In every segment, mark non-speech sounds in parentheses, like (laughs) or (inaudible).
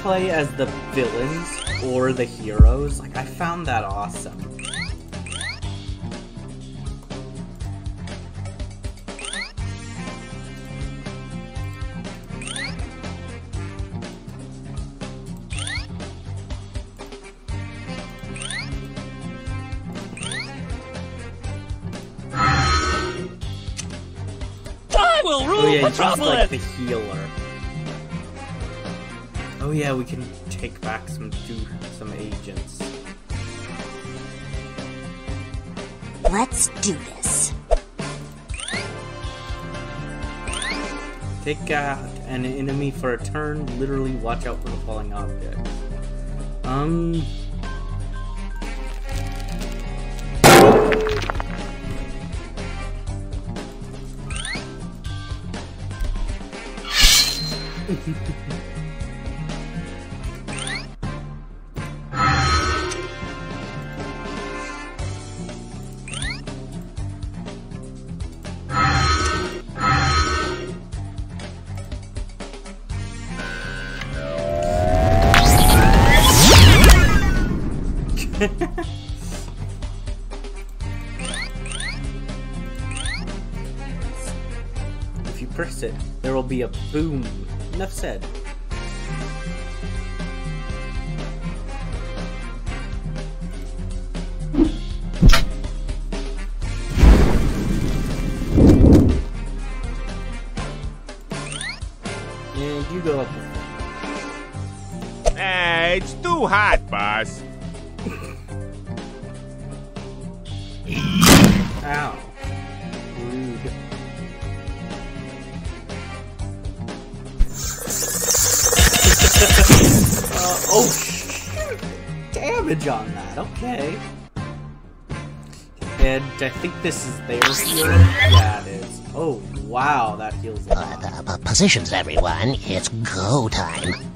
play as the villains or the heroes. Like, I found that awesome. I will rule Oh yeah, he's just like the healer. Oh yeah, we can take back some do some agents. Let's do this. Take out an enemy for a turn. Literally, watch out for the falling object. Um. (laughs) boom. Enough said. Oh, shoot. Damage on that. Okay. And I think this is their. Yeah, it is. Oh, wow, that a lot. Uh, uh, positions, everyone. It's go time.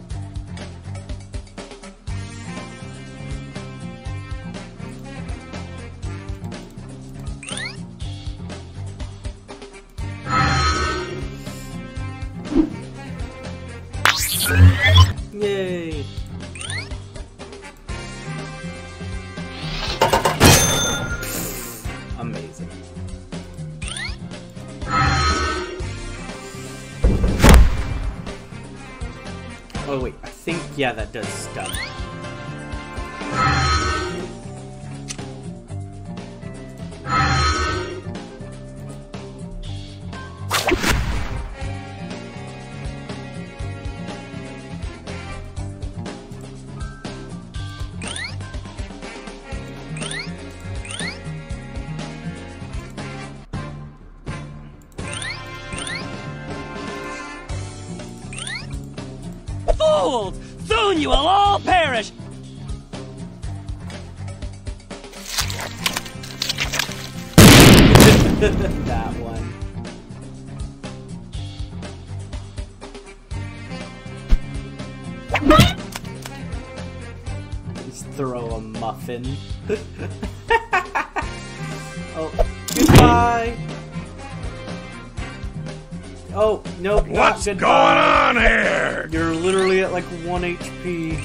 That does stun. You will all perish! that one. Just throw a muffin. (laughs) oh, goodbye. Oh, nope, What's goodbye. going on here? You're literally at like 1 HP.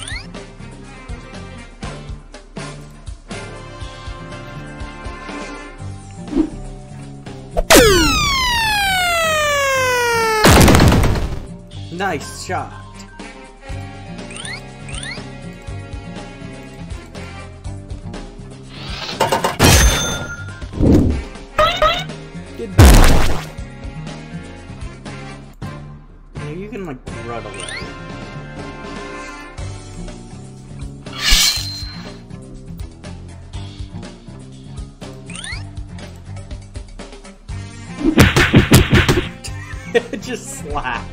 Nice shot. You can like run away. Slap.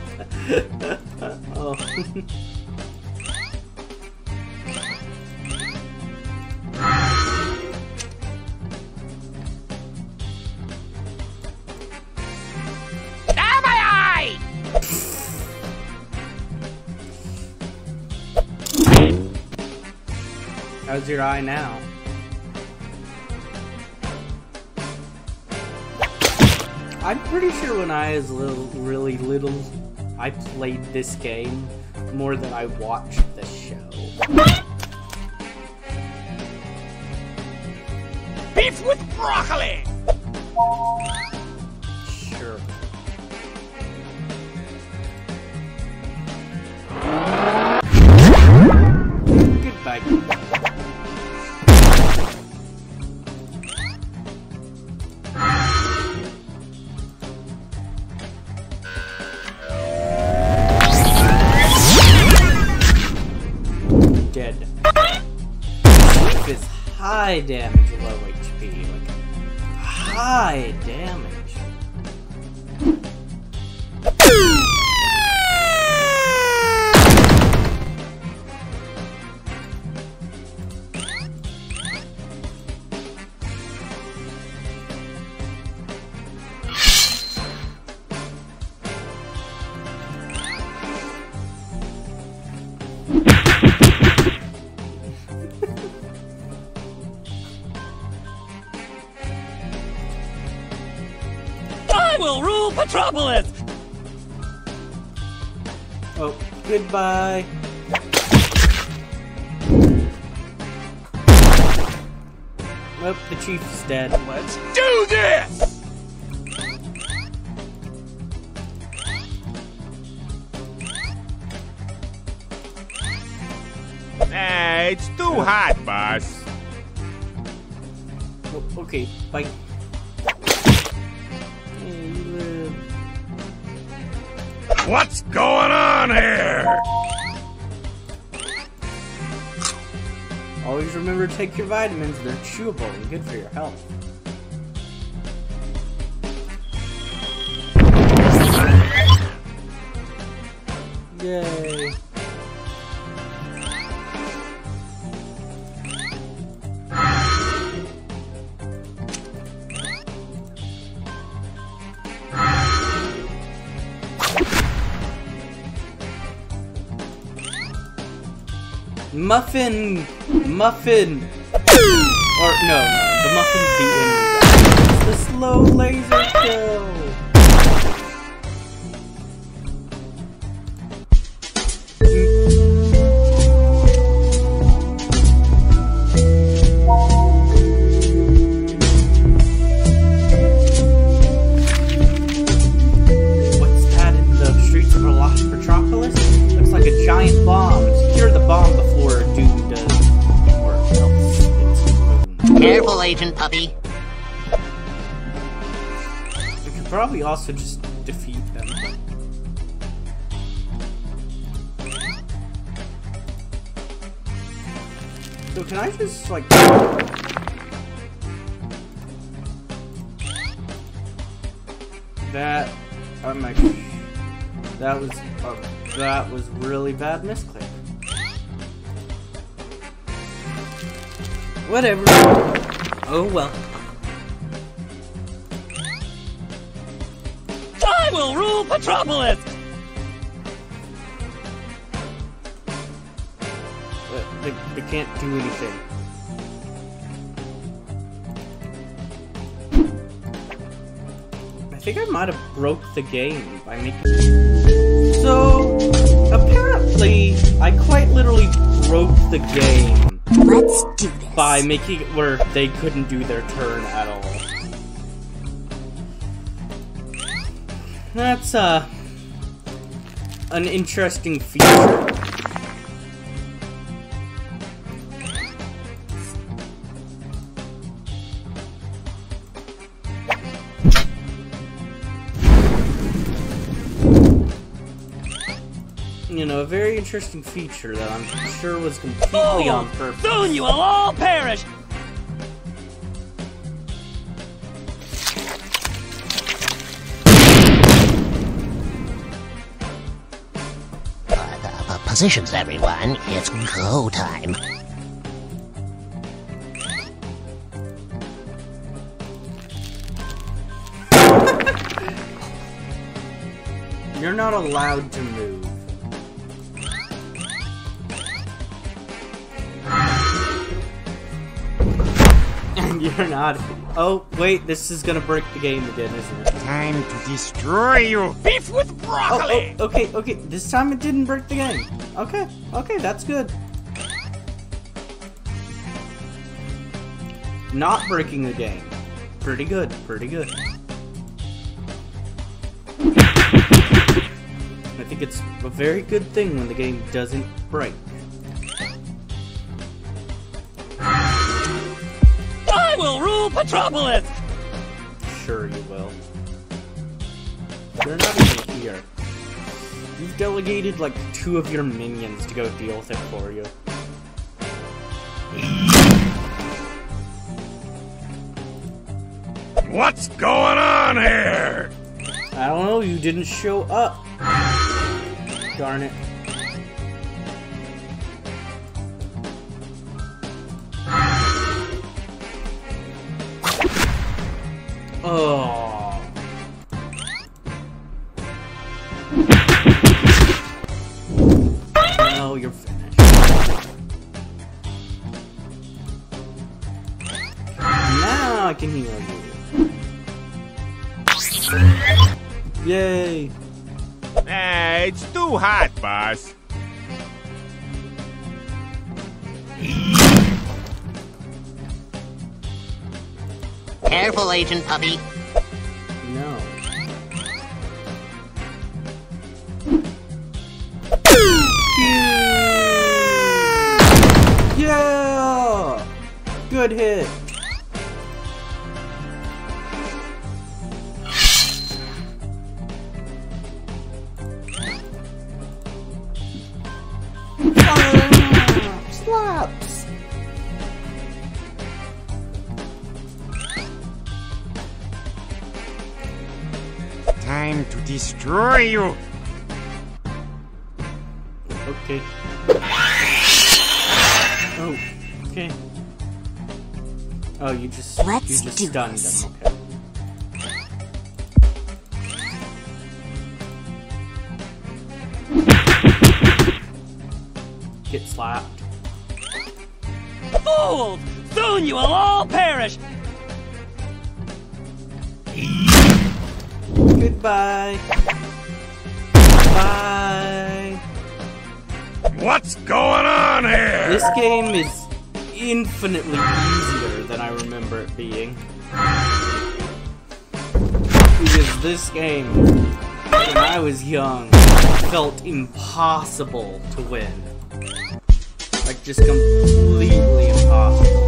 oh. How's your eye now? I'm pretty sure when I was little, really little, I played this game more than I watched the show. Beef with broccoli! Sure. High goodbye. Well, the chief's dead. Let's do this! Nah, it's too hot, boss. Okay, bye. What's going on here? Always remember to take your vitamins. They're chewable and good for your health. Yay. Muffin! Muffin! Or, no, no, the muffin beaten. The slow laser that was really bad misclick. Whatever. Oh well. I will rule Petropolis! Uh, they, they can't do anything. I think I might have broke the game by making. So apparently, I quite literally broke the game Let's do this. by making it where they couldn't do their turn at all. That's uh an interesting feature. Very interesting feature that I'm sure was completely on purpose. Soon you will all perish! Uh, positions, everyone. It's go time. You're not allowed to move. You're not. Oh, wait, this is gonna break the game again, isn't it? Time to destroy you. Beef with Oh, oh broccoli. oh, okay, okay. This time it didn't break the game. Okay, okay, that's good. Not breaking the game. Pretty good, pretty good. I think it's a very good thing when the game doesn't break. Will rule Petropolis! Sure you will. They're not even here. You've delegated like two of your minions to go deal with it for you. What's going on here? I don't know, you didn't show up. Darn it. Oh. No, you're finished. Now I can heal you. Yay! Hey, it's too hot, boss. Careful, Agent Puppy. No. Yeah! Good hit. Destroy you. Okay. Oh, okay. Oh, you just Let's you just do stunned this. him. Okay. Get slapped. Fools! Soon you will all perish! Goodbye. Bye. What's going on here? This game is infinitely easier than I remember it being. Because this game, when I was young, felt impossible to win. Like, just completely impossible.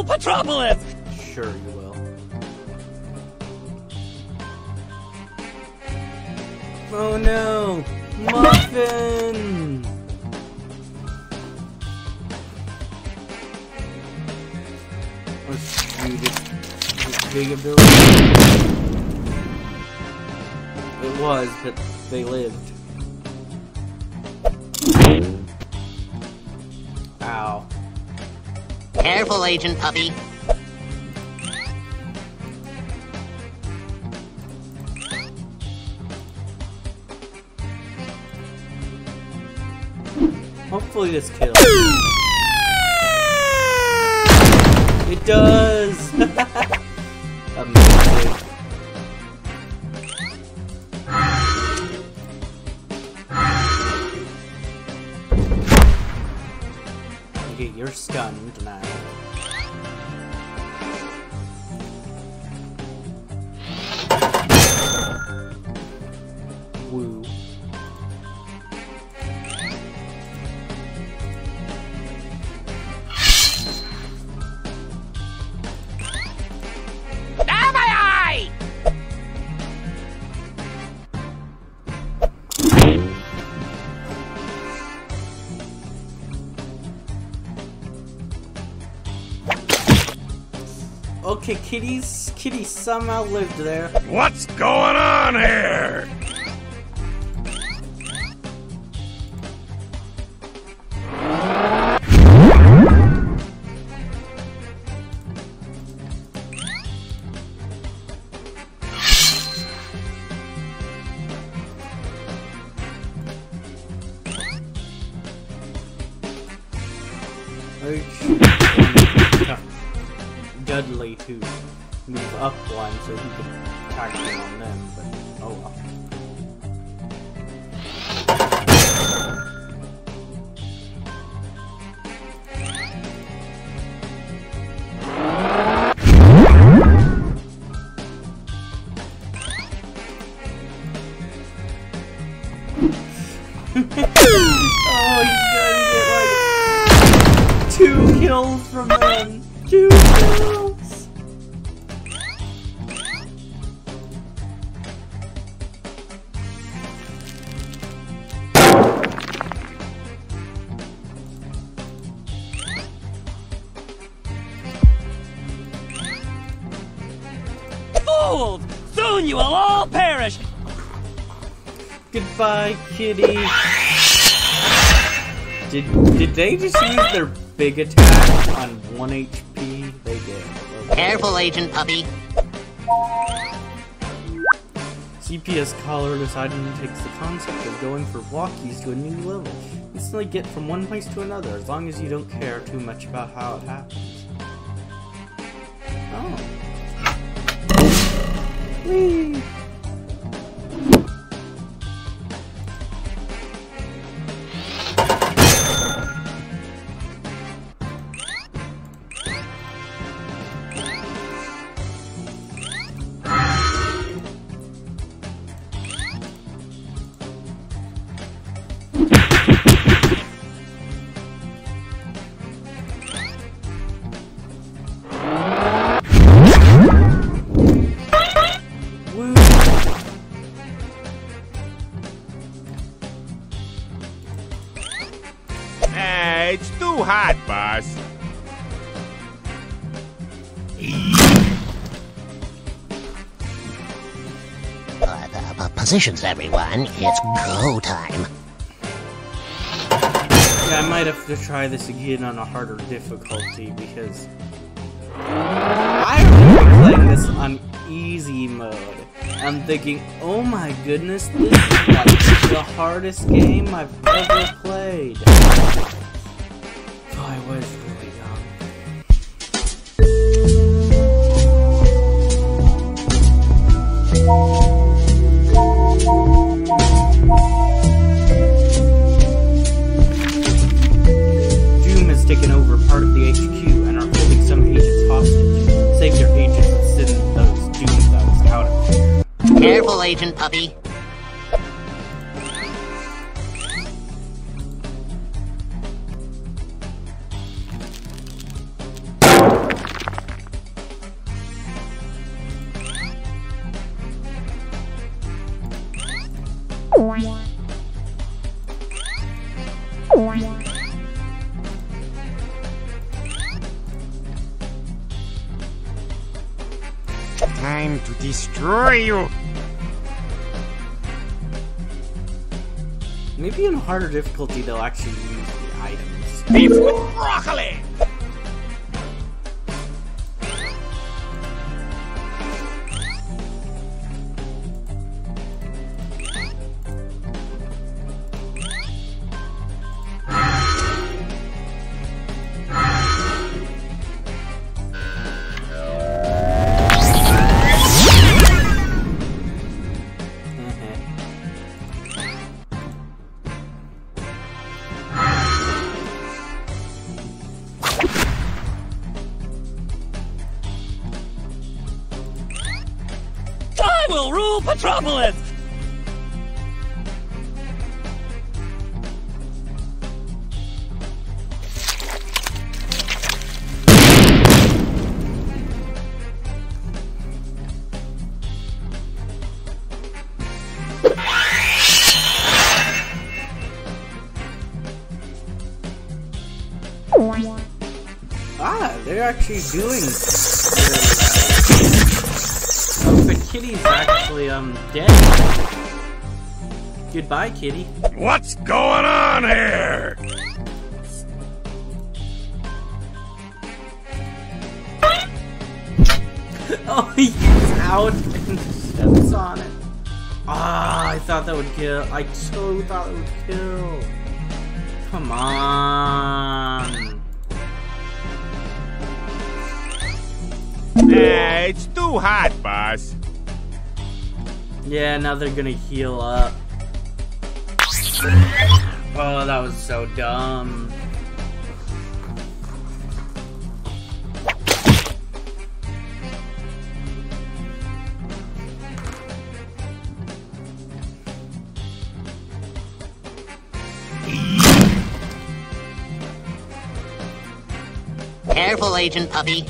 Rule Petropolis! Sure you will. Oh no! Muffin! Let's shoot it. This big ability. It was, but they lived. Careful, Agent Puppy. Hopefully this kills. It does! (laughs) Amazing. Okay, you're stunned now. Kitties, kitty somehow lived there. What's going on here? Goodbye, kitty. Did did they just use their big attack on one HP? They did. Careful, Agent Puppy. CPS Collar deciding takes the concept of going for walkies to a new level. Instantly get from one place to another, as long as you don't care too much about how it happens. Oh. Whee! Positions, everyone. It's go time. Yeah, I might have to try this again on a harder difficulty because I remember playing this on easy mode. I'm thinking, oh my goodness, this is like the hardest game I've ever played. Part of the HQ and are holding some agents hostage. Save your agents and send those Doom thugs out of. Careful, Agent Puppy. To destroy you. Maybe in harder difficulty they'll actually use the items. Beef with broccoli. Rule Petropolis! Ah, they're actually doing. The kitty's actually um dead. Goodbye, kitty. What's going on here? (laughs) Oh, he gets out and steps on it. Ah, I thought that would kill. I so thought it would kill. Come on. Eh, it's too hot, boss. Yeah, now they're gonna heal up. Oh, that was so dumb. Careful, Agent Puppy.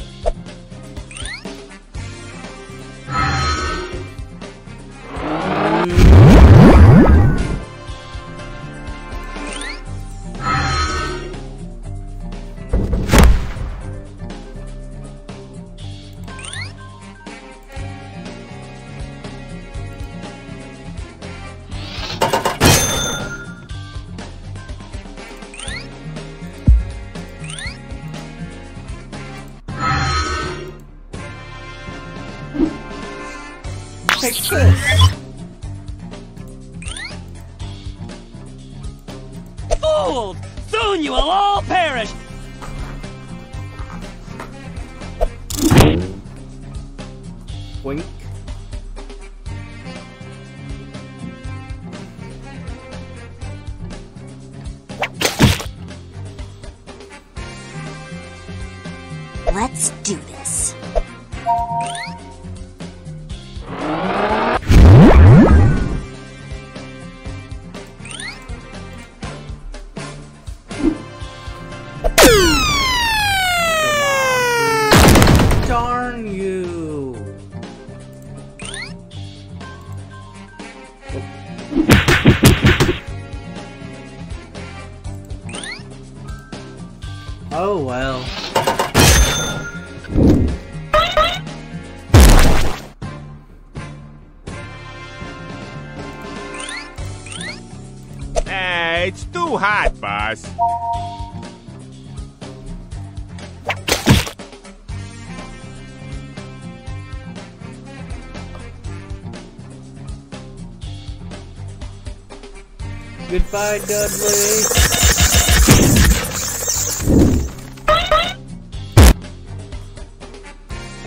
Goodbye, Dudley.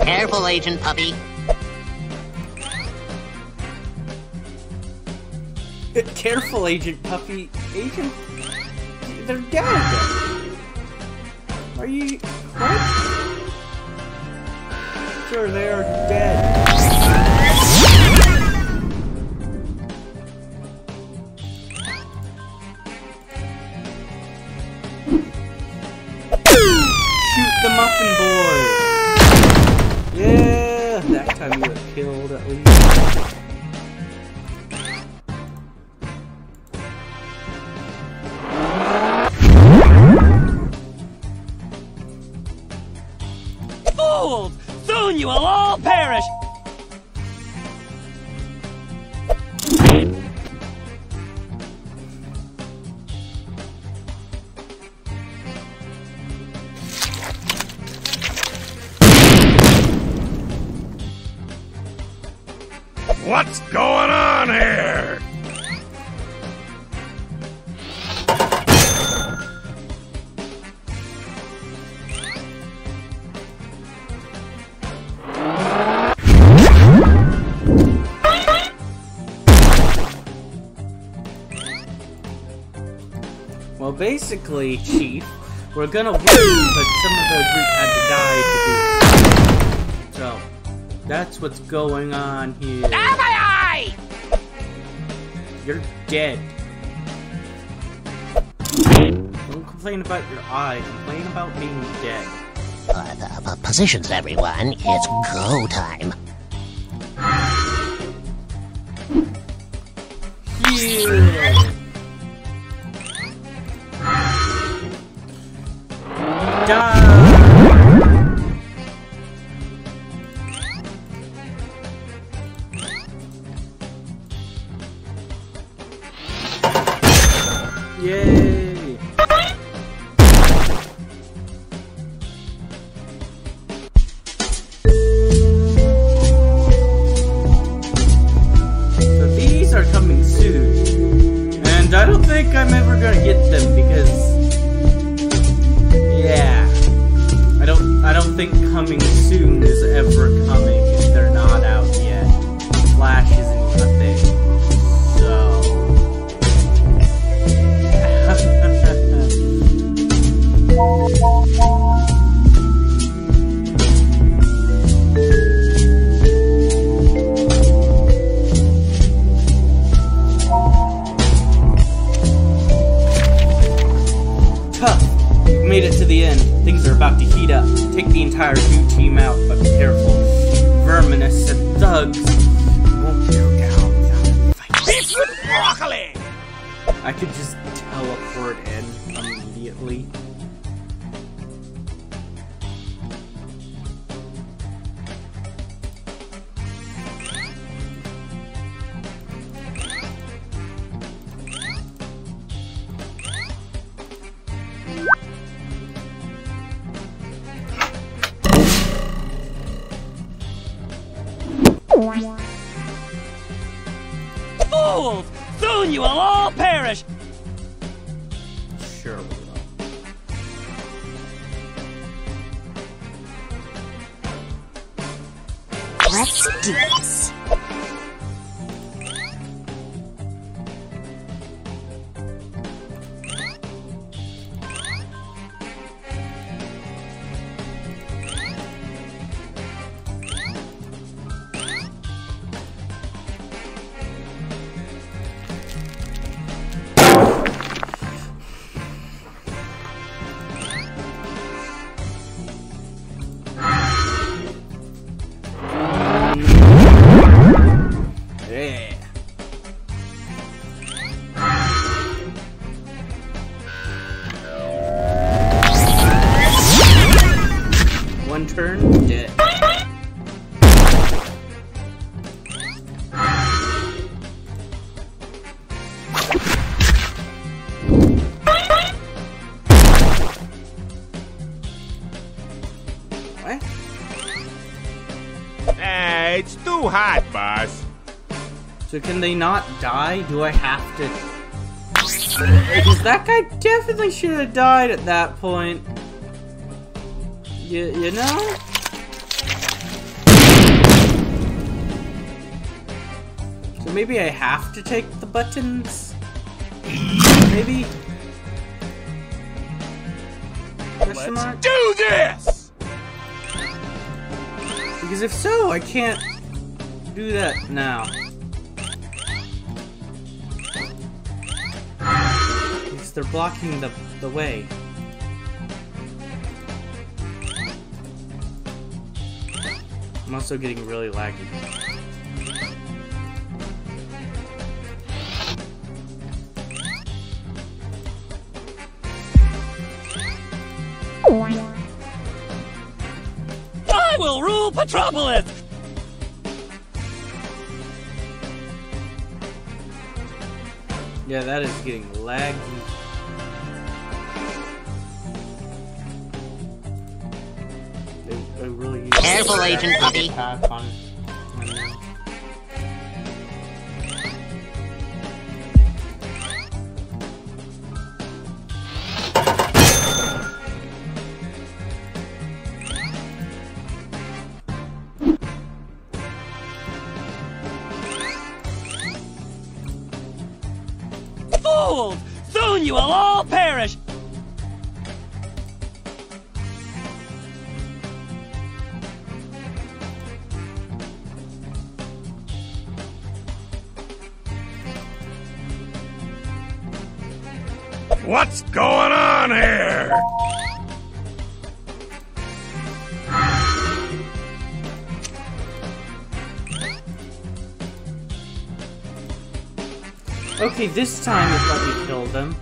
Careful, Agent Puppy. (laughs) Careful, Agent Puppy. Agent. They're dead. Are you. What? Sure, they are dead. Well, basically, Chief, we're gonna win, but some of the group had to die to do it. So, that's what's going on here. Ah, my eye! You're dead. Don't complain about your eye, complain about being dead. Uh, the, the positions, everyone. It's go time. Yeah. Coming soon is ever coming if they're not out yet. Flash isn't a thing. So (laughs) made it to the end. Things are about to heat up. Take the entire new team out, but be careful. Verminious and thugs won't go down without a fight. Beef with broccoli! I could just teleport in immediately. Fools! Soon you will all perish! Sure we will. Let's do this. What? Eh, it's too hot, boss. So can they not die? Do I have to? Because that guy definitely should have died at that point. You, you know? So maybe I have to take the buttons? Maybe? Mark? Do this! Because if so, I can't do that now. Because they're blocking the, the way. I'm also getting really laggy. I will! Yeah, that is getting laggy. I, I really Careful, Agent Puppy. This time it let me kill them.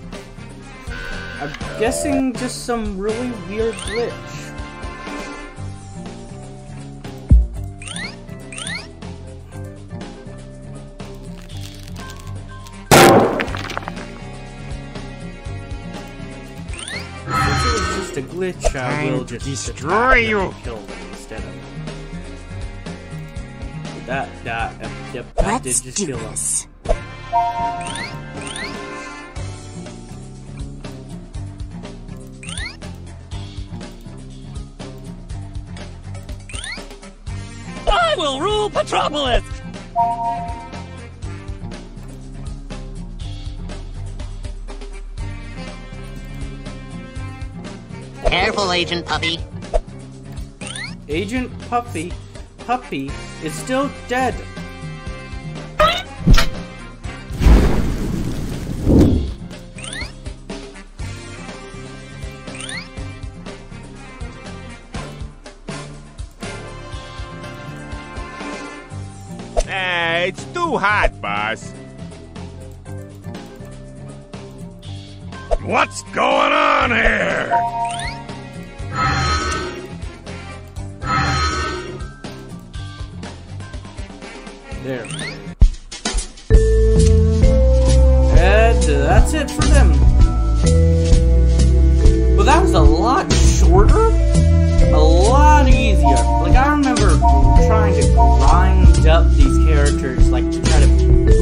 I'm guessing just some really weird glitch. Since it was just a glitch, I Time will just destroy you. and kill them instead of that. That yep, yep, that did Let's just do kill them. this. I will rule Petropolis! Careful, Agent Puppy. Agent Puffy, Puppy is still dead. It's too hot, boss. What's going on here? There. And that's it for them. Well, that was a lot shorter, a lot easier. Like, I remember trying to grind up these characters, like, to try to